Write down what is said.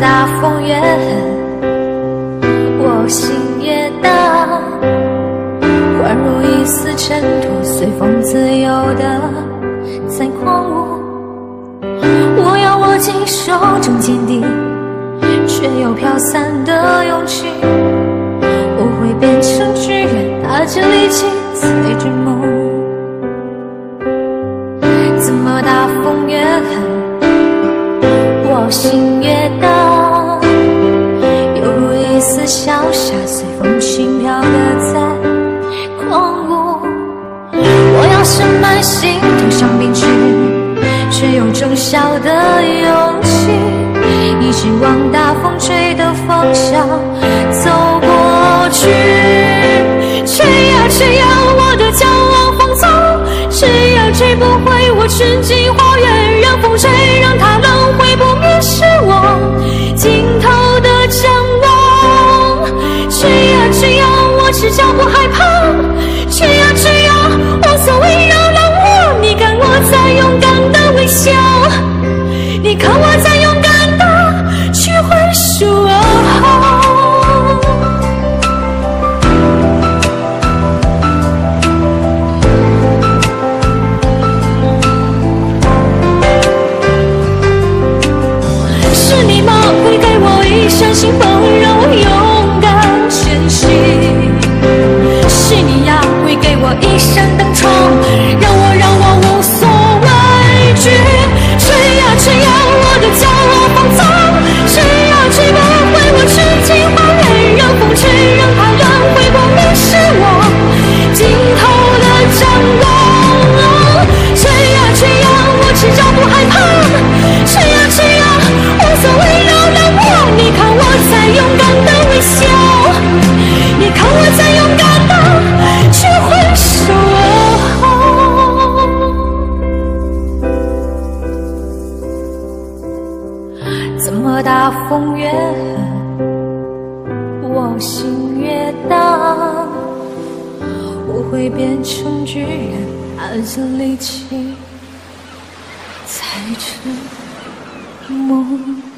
大风越狠，我心越大。宛如一丝尘土，随风自由的在狂舞。我要握紧手中坚定，却又飘散的勇气。我会变成巨人，拿着力气追逐梦。怎么大风越狠，我心心头上冰去，却有种小的勇气，一直往大风吹的方向走过去。吹呀吹呀，我的骄傲放纵，吹呀吹不回我纯净花园，让风吹，让它轮回不灭，是我尽头的展望。吹呀吹呀，我赤脚不害怕，勇敢的微笑，你看我在勇敢的去挥手。是你吗？会给我一扇心房，让我勇敢前行。是你呀，会给我一扇大风越狠，我心越大。我会变成巨人，拿着力气。踩着梦。